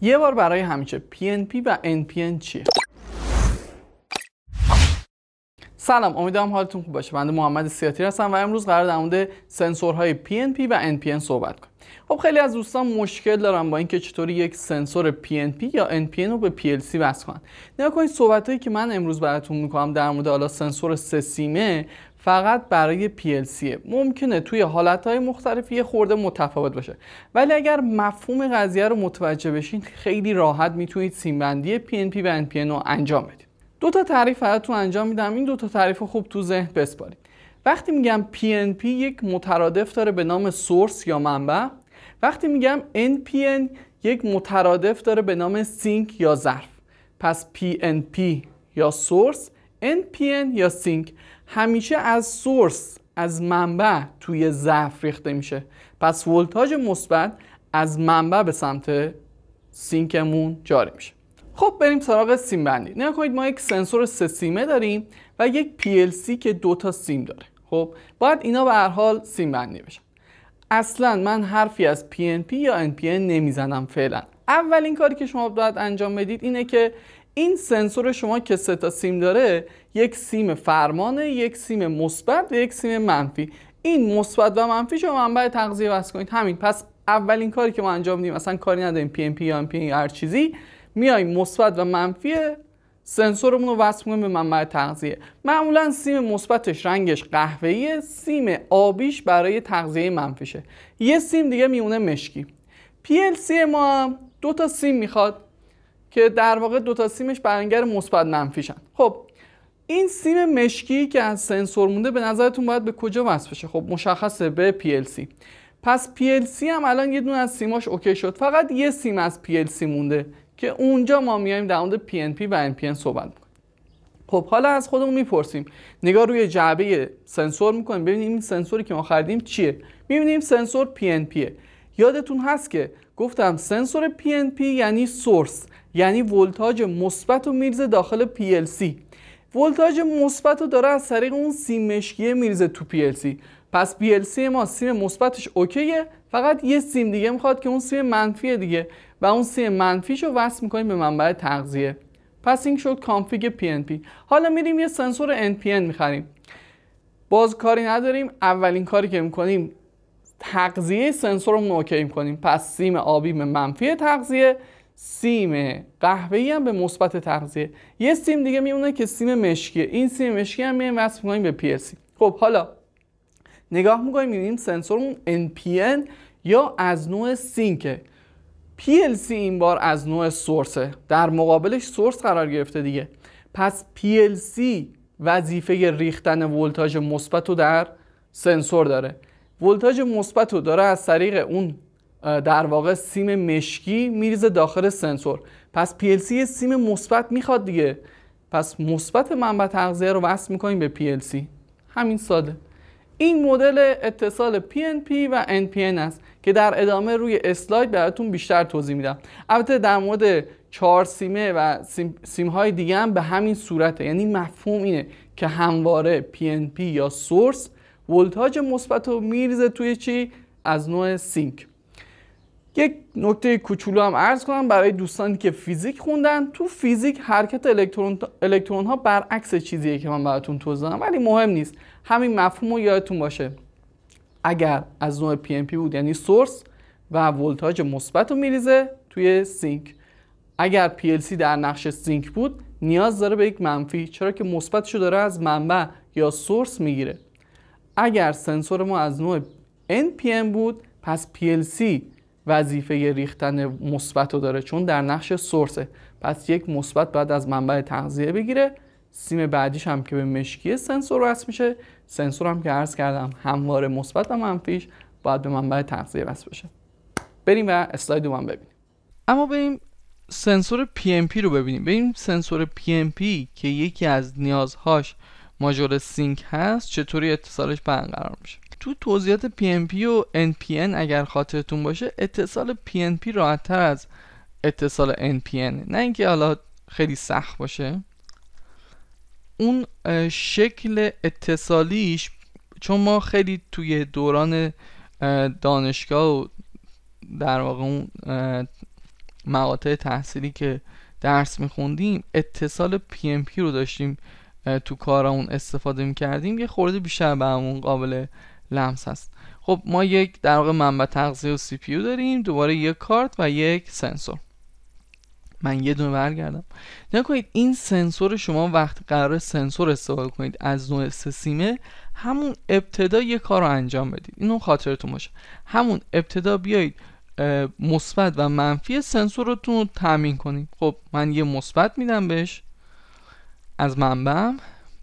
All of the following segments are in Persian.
یه بار برای همیشه PNP و NPN چیه؟ سلام امیدوارم حالتون خوب باشه. من محمد سیاتی هستم و امروز قرار در مورد سنسورهای PNP و NPN صحبت کنم خب خیلی از دوستان مشکل دارن با اینکه چطوری یک سنسور PNP یا NPN رو به PLC وصل کنن. نگاه کنید صحبتایی که من امروز براتون می‌کنم در مورد حالا سنسور سه سیمه فقط برای PLC ممکنه توی حالتهای مختلف یه خورده متفاوت باشه. ولی اگر مفهوم قضیه رو متوجه بشین خیلی راحت می‌تونید سیمبندی PNP و NPN رو انجام بدید. دو تا تعریف براتون انجام میدم. این دو تا تعریف خوب تو ذهن بسپارید. وقتی میگم PNP یک مترادف داره به نام source یا منبع. وقتی میگم NPN یک مترادف داره به نام سینک یا ظرف. پس PNP یا source NPN یا سینک. همیشه از سورس از منبع توی ظرف ریخته میشه. پس ولتاژ مثبت از منبع به سمت سینکمون جاری میشه. خب بریم سراغ سیم بندی. نگاه کنید ما یک سنسور سه سیمه داریم و یک PLC که دو تا سیم داره. خب باید اینا به هر حال سیم بندی بشن. اصلا من حرفی از PNP یا NPN نمی‌زنم فعلا. اولین کاری که شما باید انجام بدید اینه که این سنسور شما که سه تا سیم داره یک سیم فرمانه یک سیم مثبت و یک سیم منفی. این مثبت و منفی شما منبع تغذیه وصل کنید. همین. پس اولین کاری که ما انجام میدیم مثلا کاری نداریم PNP یا NPN یا هر چیزی. میایم مثبت و منفی سنسورمون رو وصل کنیم به منبع تغذیه. معمولا سیم مثبتش رنگش قهوه‌ای سیم آبیش برای تغذیه منفیشه. یه سیم دیگه میمونه مشکی. PLC ما دو تا سیم می‌خواد که در واقع دو تا سیمش برانگر مثبت منفیشن. خب این سیم مشکی که از سنسور مونده به نظرتون باید به کجا وصل بشه؟ خب مشخصه به PLC پس PLC هم الان یه دونه از سیماش اوکی شد. فقط یه سیم از PLC مونده. که اونجا ما میایم در مورد PNP و NPN صحبت می‌کنیم. خب حالا از خودمون می‌پرسیم. نگاه روی جعبه سنسور می‌کنیم. ببینیم این سنسوری که ما خریدیم چیه؟ می‌بینیم سنسور PNP یادتون هست که گفتم سنسور PNP یعنی سورس یعنی ولتاژ مثبت رو میرزه داخل PLC ولتاژ مثبت رو داره از طریق اون سیم مشکیه میرزه تو PLC پس PLC ما سیم مثبتش OK ه. فقط یه سیم دیگه می‌خواد که اون سیم منفی دیگه. و اون سیم منفیش رو وصل می‌کنیم به منبع تغذیه. پس این شد config PNP حالا میریم یه سنسور NPN می‌خریم. باز کاری نداریم. اولین کاری که می‌کنیم تغذیه سنسورمون OK می‌کنیم. پس سیم آبی به منفی تغذیه سیم قهوه‌ای هم به مثبت تغذیه. یه سیم دیگه میمونه که سیم مشکیه این سیم مشکی هم میایم وصل می‌کنیم به PLC خب حالا نگاه می‌کنیم می‌بینیم سنسورمون NPN یا از نوع سینکه PLC این بار از نوع سورسه. در مقابلش سورس قرار گرفته دیگه. پس PLC وظیفه ریختن ولتاژ مثبت رو در سنسور داره. ولتاژ مثبت رو داره از طریق اون در واقع سیم مشکی میریزه داخل سنسور. پس PLC سیم مثبت می‌خواد دیگه. پس مثبت منبع تغذیه رو وصل می‌کنیم به PLC همین ساده. این مدل اتصال PNP و NPN است که در ادامه روی اسلاید براتون بیشتر توضیح میدم. البته در مورد چهار سیمه و سیم, سیم های دیگه هم به همین صورته. یعنی مفهوم اینه که همواره PNP یا سورس ولتاژ مثبت رو میریزه توی چی؟ از نوع سینک. یک نکته کوچولو هم عرض کنم برای دوستانی که فیزیک خوندن. تو فیزیک حرکت الکترون الکترون ها برعکس چیزیه که من براتون توضیح دادم. ولی مهم نیست. همین مفهوم رو یادتون باشه. اگر از نوع PNP بود یعنی source و ولتاژ مثبت رو میریزه توی سینک. اگر PLC در نقش سینک بود نیاز داره به یک منفی چرا که مثبتش داره از منبع یا سورس می‌گیره. اگر سنسور ما از نوع NPN بود پس PLC وظیفه ریختن مثبت رو داره چون در نقش سورسه. پس یک مثبت بعد از منبع تغذیه بگیره. سیم بعدیش هم که به مشکی سنسور وصل میشه. سنسور هم که عرض کردم همواره مثبت و منفیش باید به منبع تغذیه وصل بشه. بریم و اسلاید رو ببینیم. اما بریم سنسور PMP رو ببینیم. بریم سنسور PMP که یکی از نیازهاش ماژور سینک هست. چطوری اتصالش برقرار میشه؟ تو توضیحات PNP و NPN اگر خاطرتون باشه اتصال PNP راحت تر از اتصال NPN نه اینکه حالا خیلی سخت باشه. اون شکل اتصالیش چون ما خیلی توی دوران دانشگاه و در واقع اون مقاطع تحصیلی که درس میخوندیم اتصال PNP رو داشتیم تو کارمون استفاده می‌کردیم. یه خورده بیشتر به همون قابل لمس هست. خب ما یک در واقع منبع تغذیه و سی پی داریم دوباره یک کارت و یک سنسور. من یه دونه برگردم. نکنید این سنسور شما وقتی قرار سنسور استفاده کنید از نوع سیمه همون ابتدا یه کار رو انجام بدید. اینو خاطرتون باشه. همون ابتدا بیایید مثبت و منفی سنسورتون رو تامین کنید. خب من یه مثبت میدم بهش. از منبعم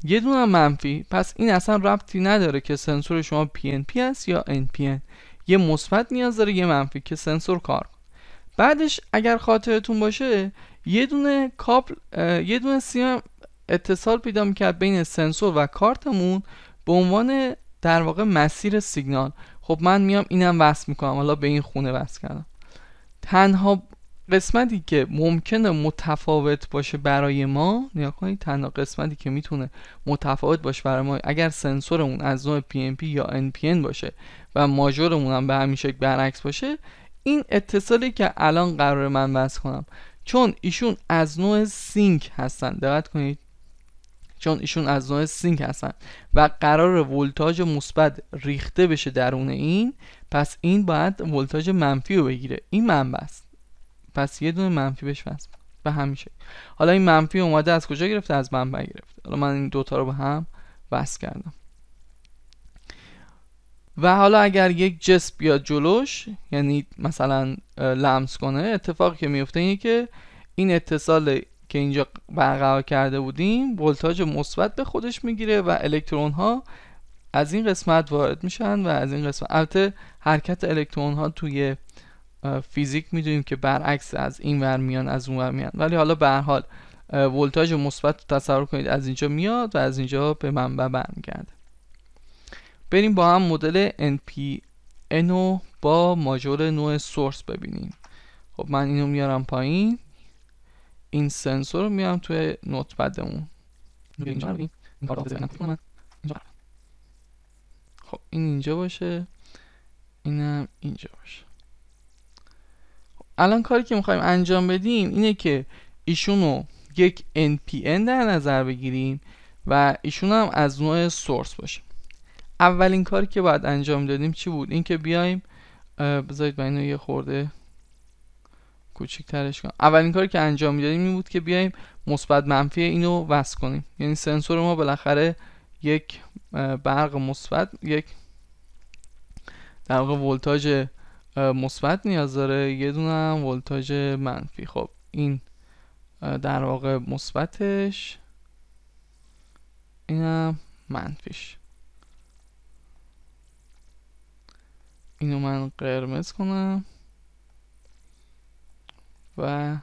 یه دونه منفی. پس این اصلا ربطی نداره که سنسور شما PNP است یا NPN یه مثبت نیاز داره یه منفی که سنسور کار بعدش اگر خاطرتون باشه یه دونه کابل یه دونه سیم اتصال پیدا می‌کرد بین سنسور و کارتمون به عنوان در واقع مسیر سیگنال. خب من میام اینم وصل می‌کنم. حالا به این خونه وصل کردم. تنها قسمتی که ممکنه متفاوت باشه برای ما نیا کنید تنها قسمتی که می‌تونه متفاوت باشه برای ما اگر سنسورمون از نوع PNP یا NPN باشه و ماژورمون هم به همین شکل برعکس باشه این اتصالی که الان قرار من وصل کنم چون ایشون از نوع سینک هستن. دقت کنید. چون ایشون از نوع سینک هستن و قرار ولتاژ مثبت ریخته بشه درون این پس این باید ولتاژ منفی رو بگیره. این منبع است. پس یه دونه منفی بهش وصل به همیشه. حالا این منفی اومده از کجا گرفته؟ از منبع گرفته. حالا من این دوتا رو به هم وصل کردم. و حالا اگر یک جسم بیاد جلوش یعنی مثلا لمس کنه اتفاقی که میفته اینه که این اتصال که اینجا برقرار کرده بودیم ولتاژ مثبت به خودش می‌گیره و الکترون ها از این قسمت وارد میشن و از این قسمت. البته حرکت الکترون ها توی فیزیک می‌دونیم که برعکس از این ور میان از اون ور میان. ولی حالا به هر حال ولتاژ مثبت تصور کنید از اینجا میاد و از اینجا به منبع برمیگرده. بریم با هم مدل NPN رو با ماژور نوع سورس ببینیم. خب من اینو میارم پایین. این سنسور رو میارم توی نوت بدمون خب این اینجا باشه. اینم اینجا باشه. الان کاری که می‌خوایم انجام بدیم اینه که ایشونو یک NPN در نظر بگیریم و ایشون هم از نوع سورس باشه. اولین کاری که باید انجام دادیم چی بود؟ اینکه بیایم بذارید من اینو یه خورده کوچیک ترش کنم. اولین کاری که انجام می‌دادیم این بود که بیایم مثبت منفی اینو وصل کنیم. یعنی سنسور ما بالاخره یک برق مثبت یک در واقع ولتاژ مثبت نیاز داره. یه دونه هم ولتاژ منفی. خب این در واقع مثبتش اینم منفیش. اینو من قرمز کنم و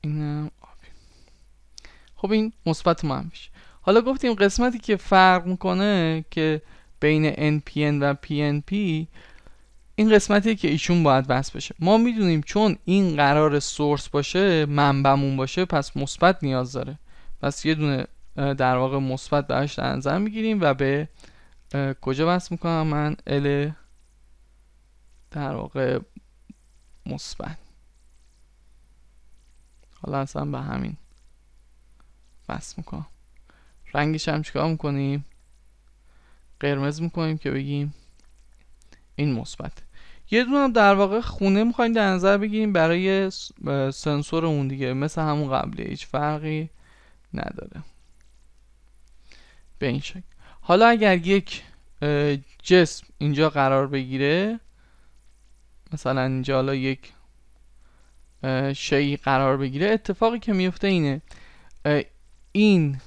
اینم آبی. خب این مثبت منفیش. حالا گفتیم قسمتی که فرق می‌کنه که بین NPN و PNP این قسمتی که ایشون باید بس بشه. ما می‌دونیم چون این قرار سورس باشه منبعمون باشه پس مثبت نیاز داره. پس یه دونه در واقع مثبت بهش در نظر می‌گیریم و به کجا بس می‌کنم من؟ ال در واقع مثبت. حالا اصلا به همین بس می‌کنم. رنگش هم چیکار می‌کنیم؟ قرمز می‌کنیم که بگیم این مثبت یه دونه هم در واقع خونه می‌خوایم در نظر بگیریم برای سنسورمون دیگه. مثل همون قبلی. هیچ فرقی نداره. به این شکل. حالا اگر یک جسم اینجا قرار بگیره مثلا اینجا حالا یک شی قرار بگیره اتفاقی که میفته اینه. این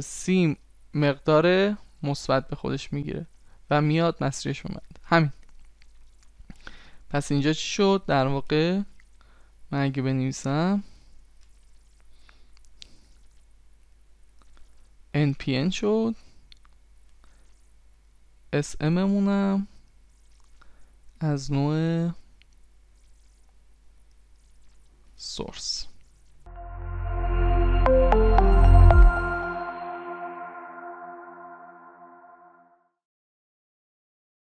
سیم مقدار مثبت به خودش می‌گیره و میاد مسیرش اومد همین. پس اینجا چی شد؟ در واقع من اگه بنویسم npn شد. Sm مونم. از نوع source.